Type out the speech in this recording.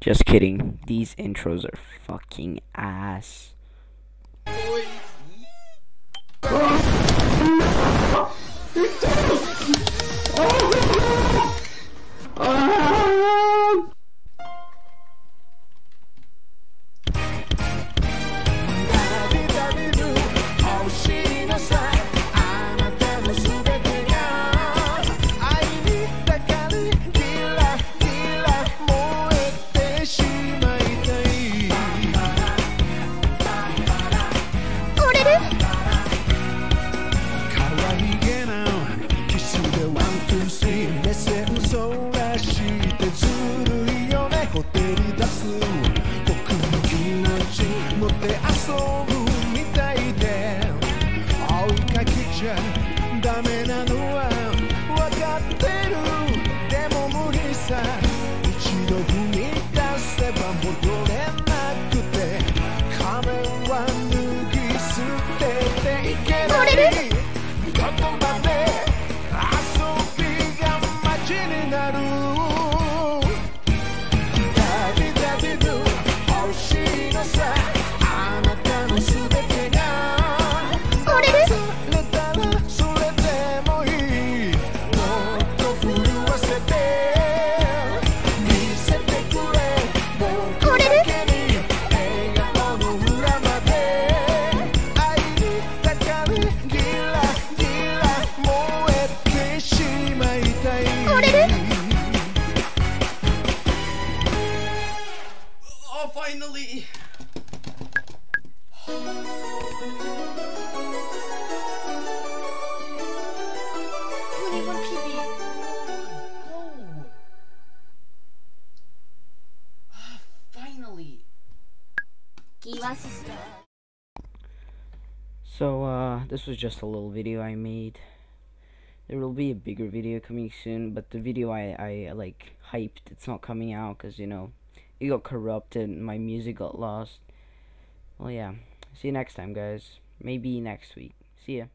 Just kidding. These intros are fucking ass. じゃダメなのは分かってる？でも無理さ一度踏み出せば戻れなくて仮面は脱ぎ捨てていけない finally! So, uh, this was just a little video I made. There will be a bigger video coming soon, but the video I, I like, hyped, it's not coming out, because, you know, it got corrupted, my music got lost. Well, yeah. See you next time, guys. Maybe next week. See ya.